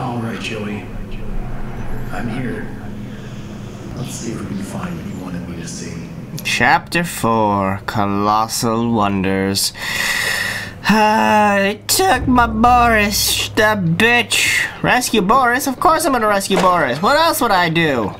All right, Joey. I'm here. Let's see if we can find what you wanted me to see. Chapter 4 Colossal Wonders. Ah, took my Boris, the bitch. Rescue Boris? Of course I'm gonna rescue Boris. What else would I do?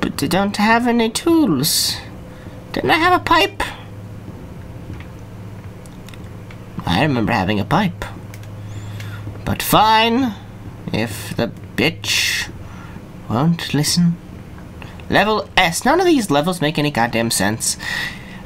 But they don't have any tools. Didn't I have a pipe? I remember having a pipe. But fine, if the bitch won't listen. Level S. None of these levels make any goddamn sense.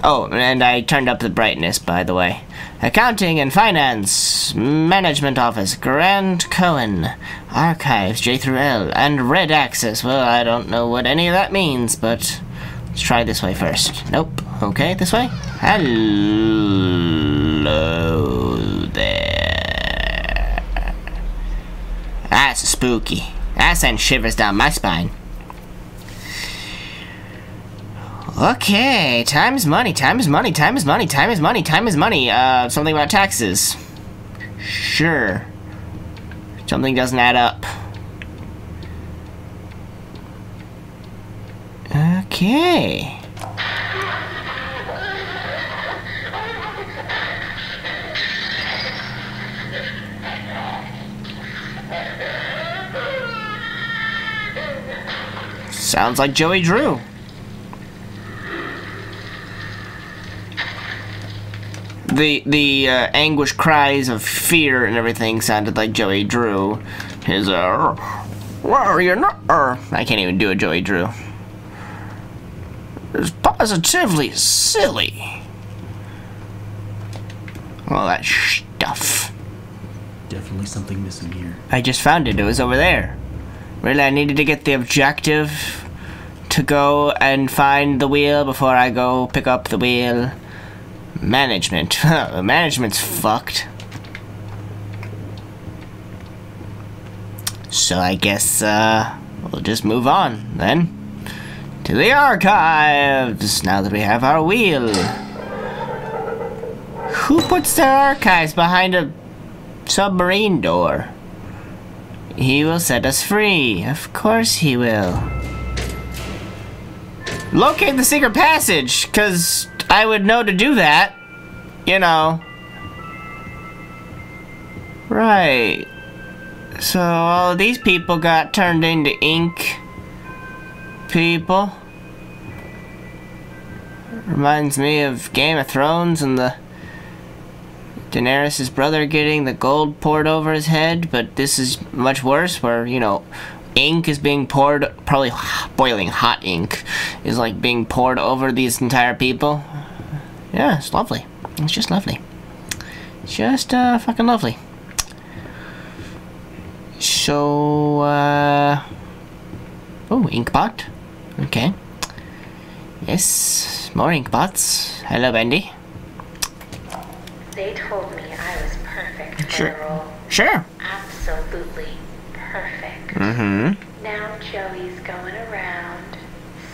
Oh, and I turned up the brightness, by the way. Accounting and Finance, Management Office, Grant Cohen, Archives, J through L, and Red Access. Well, I don't know what any of that means, but let's try this way first. Nope. Okay, this way? Hello there. That's spooky. That sends shivers down my spine. Okay, time is money, time is money, time is money, time is money, time is money. Uh, something about taxes. Sure. Something doesn't add up. Okay. Sounds like Joey Drew. The the uh, anguish cries of fear and everything sounded like Joey Drew. His uh, well, you're not. Uh, I can't even do a Joey Drew. It's positively silly. All that stuff. Definitely something missing here. I just found it. It was over there. Really, I needed to get the objective to go and find the wheel before I go pick up the wheel. Management. the management's fucked. So I guess, uh, we'll just move on, then. To the archives, now that we have our wheel. Who puts their archives behind a submarine door? He will set us free. Of course he will. Locate the secret passage, because I would know to do that. You know. Right. So all these people got turned into ink people. Reminds me of Game of Thrones and the Daenerys' brother getting the gold poured over his head, but this is much worse where, you know, ink is being poured, probably boiling hot ink, is like being poured over these entire people. Yeah, it's lovely. It's just lovely. Just, uh, fucking lovely. So, uh... Oh, inkbot. Okay. Yes, more inkbots. Hello, Bendy. They told me I was perfect for Sure. the role. Sure. Absolutely perfect. Mm-hmm. Now Joey's going around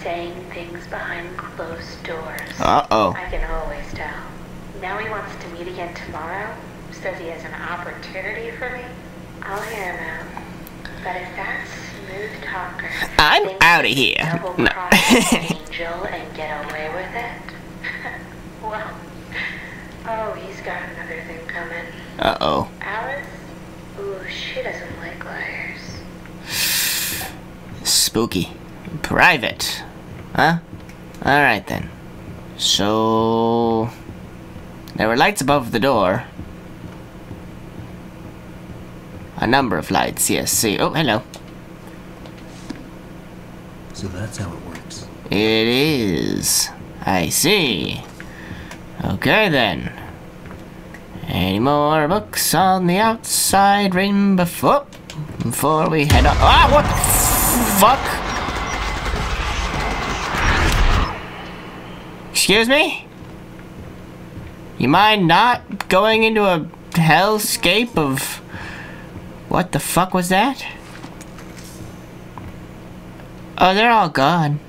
saying things behind closed doors. Uh-oh. I can always tell. Now he wants to meet again tomorrow. Says he has an opportunity for me. I'll hear him out. But if that smooth talker I'm outta he here. double No. angel and get away with it, well, oh, he's got another thing coming. Uh-oh. Alice? Ooh, she doesn't like liars. Spooky. Private. Huh? Alright then. So... There were lights above the door. A number of lights, yes. See. Oh, hello. So that's how it works. It is. I see. Okay then. Any more books on the outside ring before before we head up? Ah, what the fuck? Excuse me? You mind not going into a hellscape of what the fuck was that? Oh, they're all gone.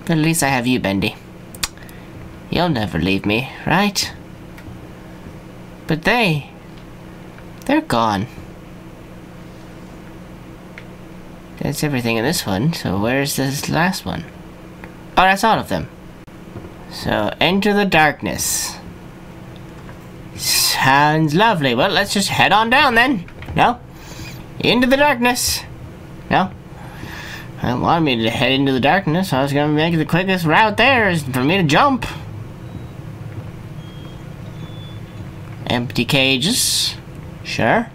But at least I have you, Bendy. You'll never leave me, right? But they... They're gone. That's everything in this one, so where's this last one? Oh, that's all of them. So, enter the darkness. Sounds lovely. Well, let's just head on down then. No? Into the darkness. No? I wanted me to head into the darkness. I was gonna make the quickest route there is for me to jump. Empty cages. Sure.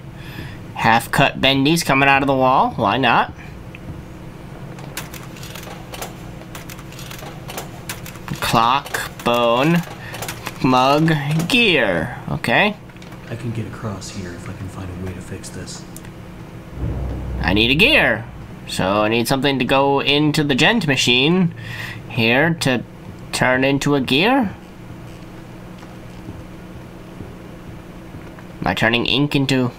Half-cut bendies coming out of the wall. Why not? Clock, bone, mug, gear. Okay. I can get across here if I can find a way to fix this. I need a gear. So I need something to go into the gent machine here to turn into a gear. I turning ink into...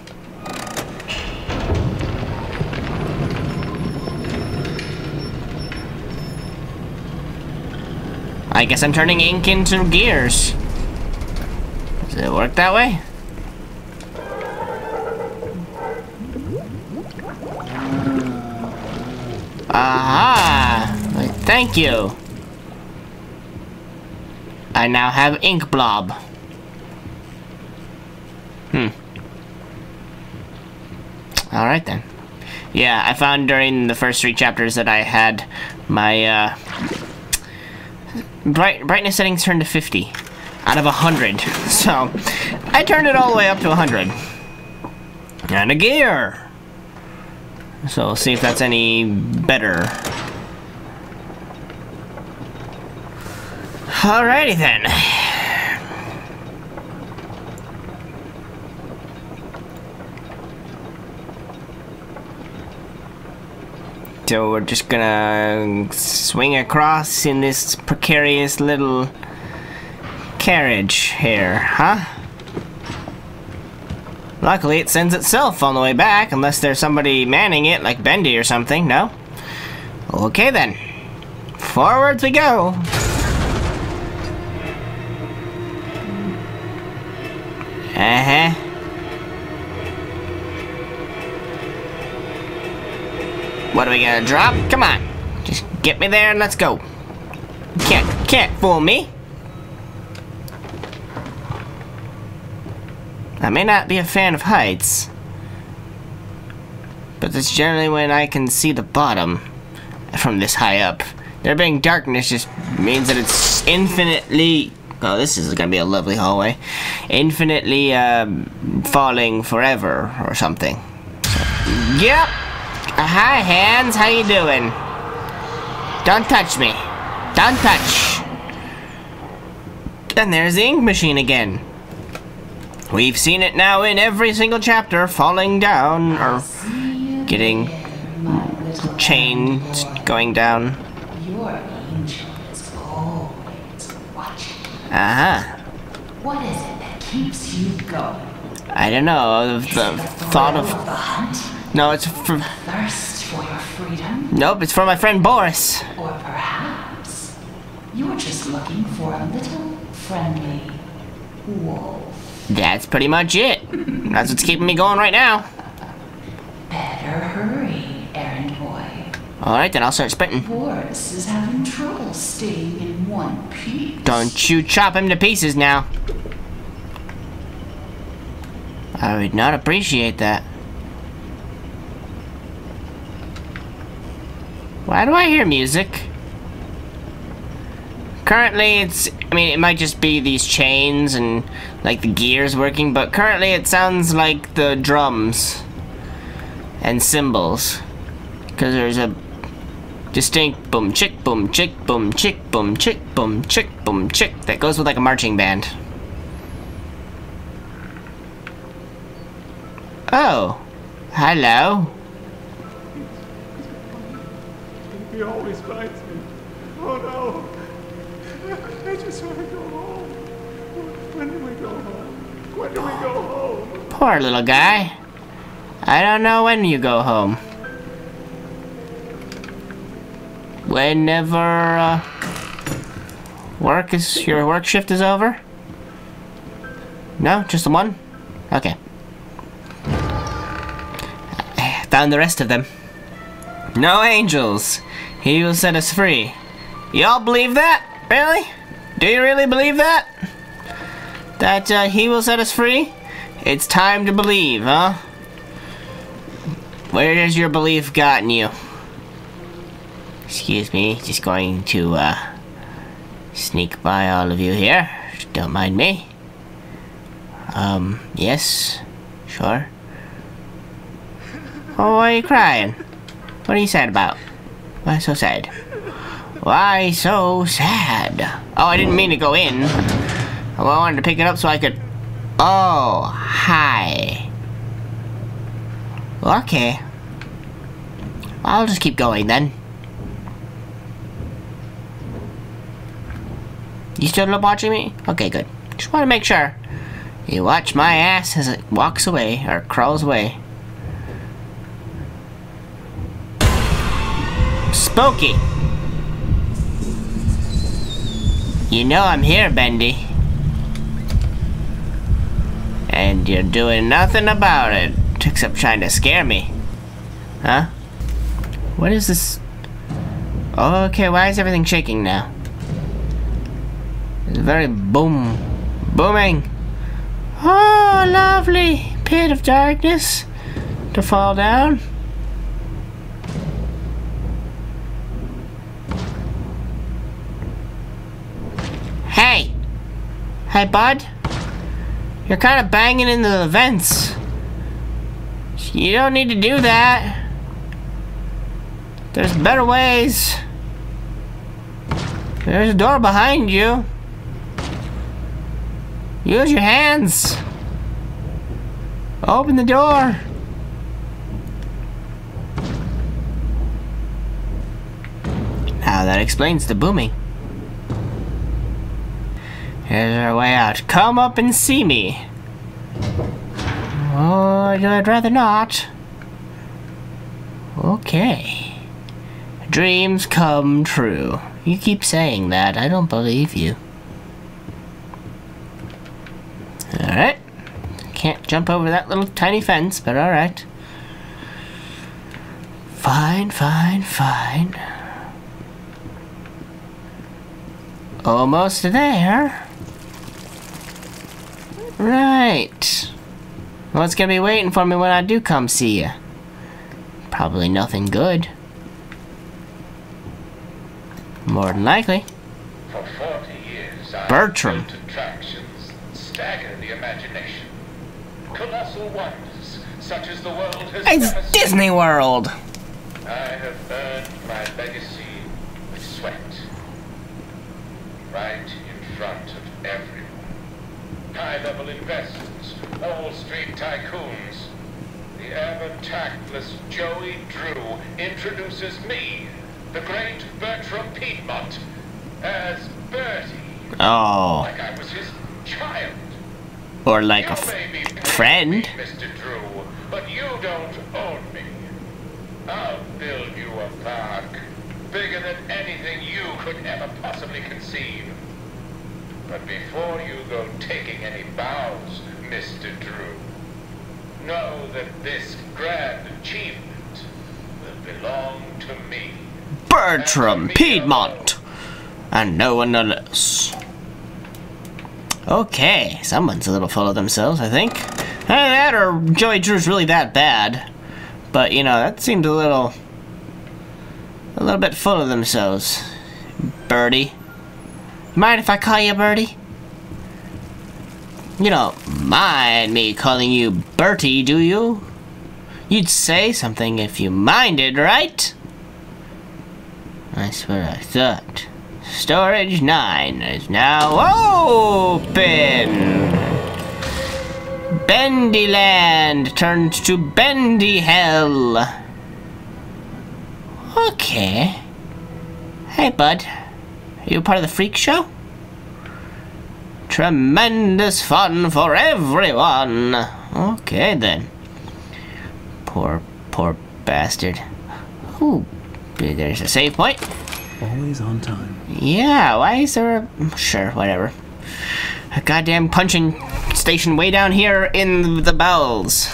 I guess I'm turning ink into gears. Does it work that way? Aha! Thank you. I now have ink blob. Hmm. Alright then. Yeah, I found during the first three chapters that I had my uh, bright brightness settings turned to 50 out of 100. So, I turned it all the way up to 100. And a gear! So we'll see if that's any better. Alrighty then. So we're just gonna swing across in this precarious little carriage here, huh? Luckily, it sends itself on the way back, unless there's somebody manning it, like Bendy or something, no? Okay then. Forwards we go! Uh-huh. What are we gonna drop? Come on. Just get me there and let's go. Can't, can't fool me. I may not be a fan of heights, but that's generally when I can see the bottom from this high up. There being darkness just means that it's infinitely... Oh, this is gonna be a lovely hallway. Infinitely, um, falling forever or something. So, yep! Uh, hi, hands, how you doing? Don't touch me. Don't touch. And there's the ink machine again. We've seen it now in every single chapter, falling down, or getting chained, going down. Your angel is always watching. Uh-huh. What is it that keeps you going? I don't know, the thought of... No, it's for... Thirst for your freedom? Nope, it's for my friend Boris. Or perhaps you're just looking for a little friendly wolf? That's pretty much it. That's what's keeping me going right now. Better hurry, errand boy. Alright, then I'll start sprinting. Boris is having trouble staying in one piece. Don't you chop him to pieces now. I would not appreciate that. Why do I hear music? Currently, it's, I mean, it might just be these chains and, like, the gears working, but currently it sounds like the drums and cymbals. Because there's a distinct boom, chick, boom, chick, boom, chick, boom, chick, boom, chick, boom, chick that goes with, like, a marching band. Oh. Hello. Poor little guy. I don't know when you go home. Whenever, uh, work is, your work shift is over? No? Just the one? Okay. Found the rest of them. No angels. He will set us free. Y'all believe that? Really? Do you really believe that? That uh, he will set us free? It's time to believe, huh? Where has your belief gotten you? Excuse me, just going to uh, sneak by all of you here. Don't mind me. Um, yes, sure. Oh, why are you crying? What are you sad about? Why so sad? Why so sad? Oh, I didn't mean to go in. Well, I wanted to pick it up so I could... Oh, hi. Okay. I'll just keep going then. You still watching me? Okay, good. Just want to make sure. You watch my ass as it walks away, or crawls away. Spooky! You know I'm here, Bendy. And you're doing nothing about it, except trying to scare me. Huh? What is this? Okay, why is everything shaking now? It's very boom. Booming. Oh, lovely pit of darkness to fall down. Hey! Hey, bud. You're kind of banging into the vents. You don't need to do that. There's better ways. There's a door behind you. Use your hands. Open the door. Now that explains the booming. Here's our way out. Come up and see me. Oh, I'd rather not. Okay. Dreams come true. You keep saying that. I don't believe you. Alright. Can't jump over that little tiny fence, but alright. Fine, fine, fine. Almost there. Right. What's gonna be waiting for me when I do come see you? Probably nothing good. More than likely. For 40 years, I've Bertrum. built attractions that stagger the imagination. Colossal wonders, such as the world has It's seen. Disney World! I have earned my legacy with sweat. Right in front of everyone. High-level investors, Wall Street tycoons. The ever-tactless Joey Drew introduces me, the great Bertrum Piedmont, as Bertie, Oh. like I was his child. Or like a You be friend. me, Mr. Drew, but you don't own me. I'll build you a park bigger than anything you could ever possibly conceive. But before you go taking any bows, Mr. Drew, know that this grand achievement will belong to me. Bertrum Piedmont! And no one else. Okay, someone's a little full of themselves, I think. Either that or Joey Drew's really that bad. But, you know, that seemed a little... A little bit full of themselves. Birdie. Mind if I call you Bertie? You don't mind me calling you Bertie, do you? You'd say something if you minded, right? That's what I thought. Storage 9 is now open! Bendyland turned to Bendy Hell. Okay. Hey, bud. Are you part of the freak show? Tremendous fun for everyone. Okay, then. Poor, poor bastard. Ooh, there's a save point. Always on time. Yeah, why is there a... Sure, whatever. A goddamn punching station way down here in the bells.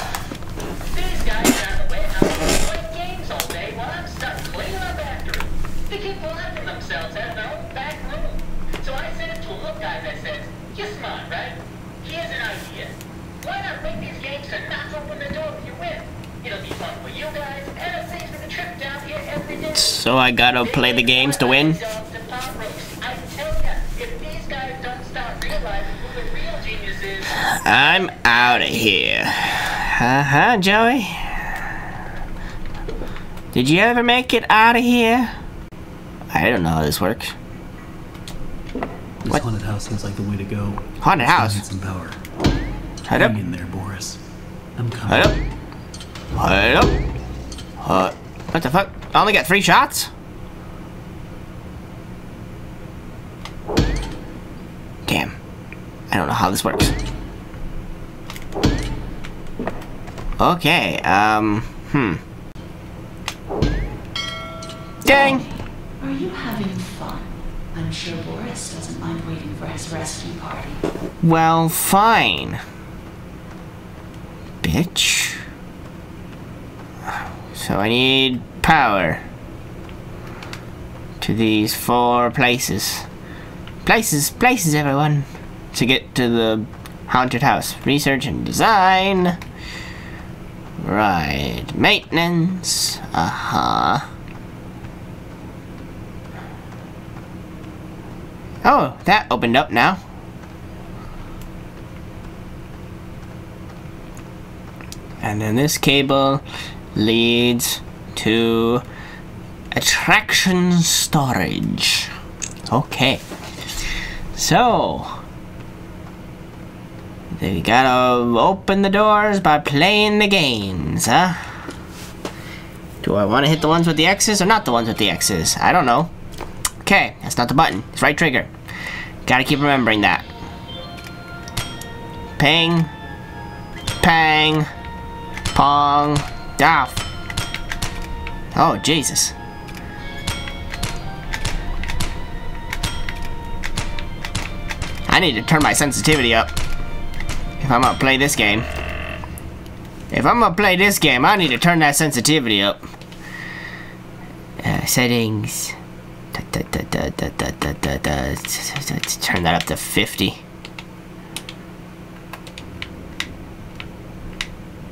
why not these games open the door if you win? It'll be fun for you guys, and it saves me the trip down here every day. So I gotta play the games to win? I'm out of here. Uh-huh, Joey. Did you ever make it out of here? I don't know how this works. This what? haunted house seems like the way to go. Haunted house? Some power. Hold up. In there, Boris. I'm coming. Hold up. Hold up. Hold. What the fuck? I only got three shots? Damn. I don't know how this works. Okay, um, hmm. Dang! Are you having fun? I'm sure Boris doesn't mind waiting for his rescue party. Well, fine. So I need power to these four places. Places, places, everyone. To get to the haunted house. Research and design. Right. Maintenance. Uh-huh. Oh, that opened up now. And then this cable leads to attraction storage. Okay. So, they gotta open the doors by playing the games, huh? Do I want to hit the ones with the X's or not the ones with the X's? I don't know. Okay, that's not the button. It's right trigger. Gotta keep remembering that. Ping. Pang. Pong. Ah. Oh, Jesus. I need to turn my sensitivity up. If I'm gonna play this game. If I'm gonna play this game, I need to turn that sensitivity up. Uh, settings. Turn that up to 50.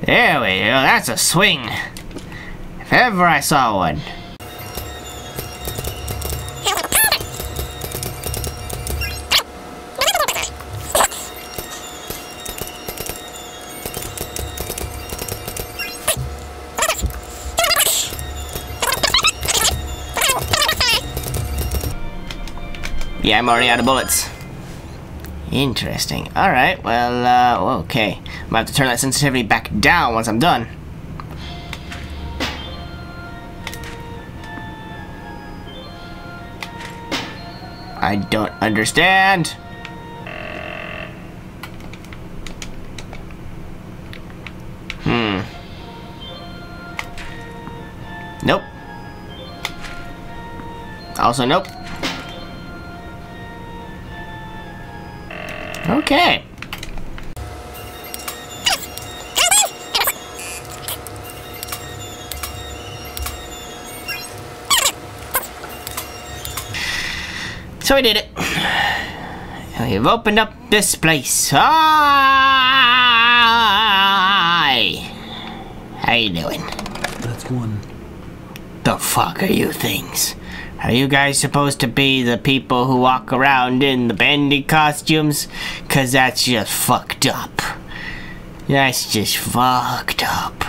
There we go, that's a swing. If ever I saw one. Yeah, I'm already out of bullets. Interesting. Alright, well, uh, okay. I'm gonna have to turn that sensitivity back down once I'm done. I don't understand. Hmm. Nope. Also, nope. Okay. So we did it. And we've opened up this place. Hi. How you doing? That's one. The fuck are you things? Are you guys supposed to be the people who walk around in the bendy costumes? Cause that's just fucked up. That's just fucked up.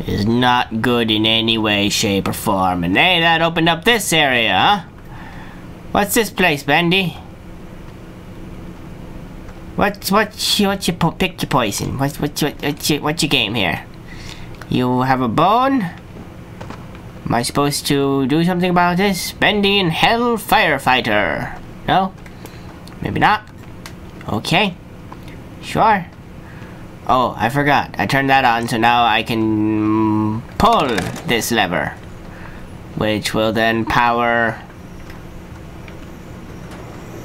It is not good in any way, shape, or form. And hey, that opened up this area, huh? What's this place, Bendy? What's what's your, what's your pick poison? What's what's what's your what's your game here? You have a bone? Am I supposed to do something about this? Bendy and Hell Firefighter. No? Maybe not? Okay. Sure. Oh, I forgot. I turned that on, so now I can pull this lever. Which will then power...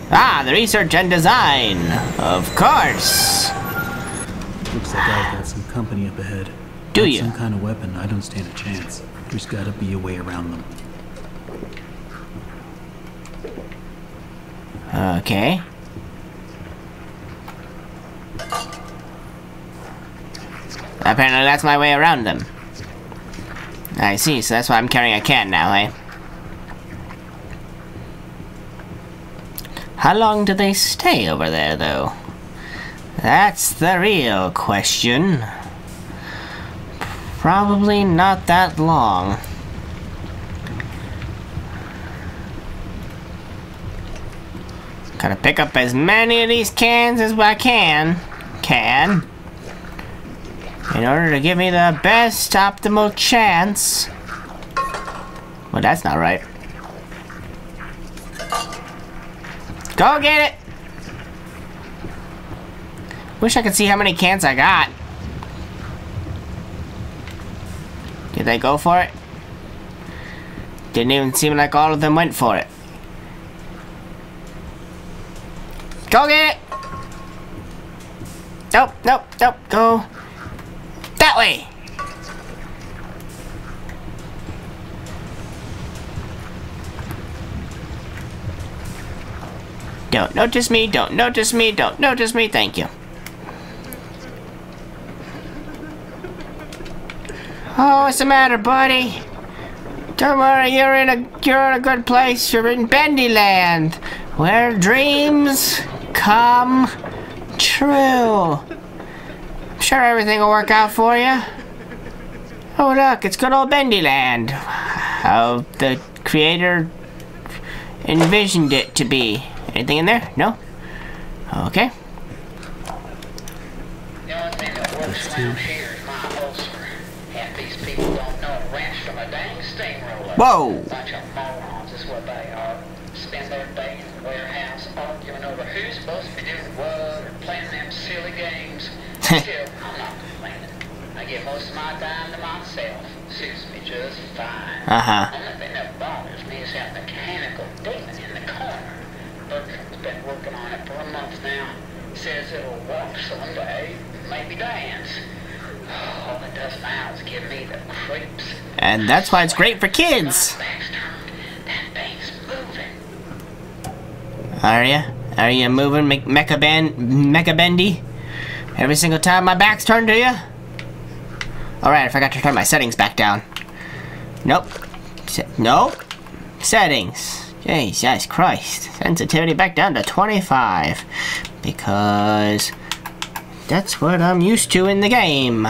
Ah, the research and design! Of course! Looks like I've got some company up ahead. Do Got you? Some kind of weapon. I don't stand a chance. There's gotta be a way around them. Okay. Apparently that's my way around them. I see, so that's why I'm carrying a can now, eh? How long do they stay over there, though? That's the real question. Probably not that long. Gotta pick up as many of these cans as I can. Can. In order to give me the best optimal chance. Well, that's not right. Go get it! Wish I could see how many cans I got. Did they go for it? Didn't even seem like all of them went for it. Go get it! Nope, nope, nope, go that way! Don't notice me, don't notice me, don't notice me, thank you. Oh, what's the matter, buddy? Don't worry, you're in a you're in a good place. You're in Bendyland, where dreams come true. I'm sure everything will work out for you. Oh look, it's good old Bendyland. How the creator envisioned it to be. Anything in there? No? Okay. These people don't know a wrench from a dang steamroller. Whoa! Bunch of morons is what they are. Spend their day in the warehouse arguing over who's supposed to be doing what or playing them silly games. Still, I'm not complaining. I give most of my time to myself. Suits me just fine. Uh-huh. Only thing that bothers me is that mechanical demon in the corner. Bertrum's been working on it for a month now. Says it'll walk someday, maybe dance. And that's why it's great for kids. Are ya? Are you moving me mecha mecha bendy? Every single time my back's turned to you? Alright, I forgot to turn my settings back down. Nope. Se nope. Settings. Jesus Christ. Sensitivity back down to 25. Because that's what I'm used to in the game.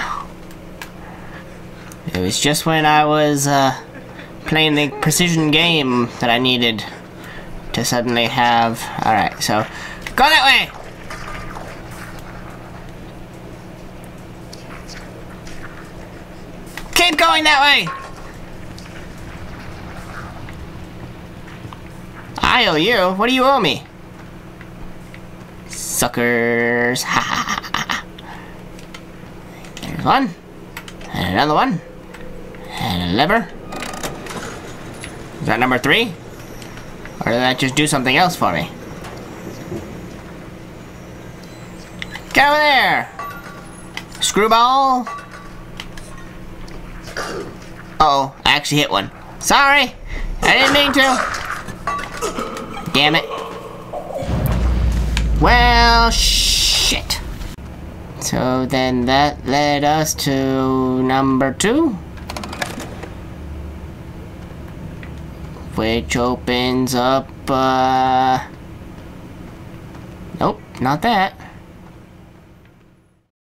It was just when I was uh, playing the precision game that I needed to suddenly have. Alright, so go that way! Keep going that way! I owe you. What do you owe me? Suckers. Ha ha ha. One. And another one. And a lever. Is that number three? Or did that just do something else for me? Get over there! Screwball! Uh oh, I actually hit one. Sorry! I didn't mean to! Damn it. Well, shit. So then that led us to number two. Which opens up, uh... Nope, not that.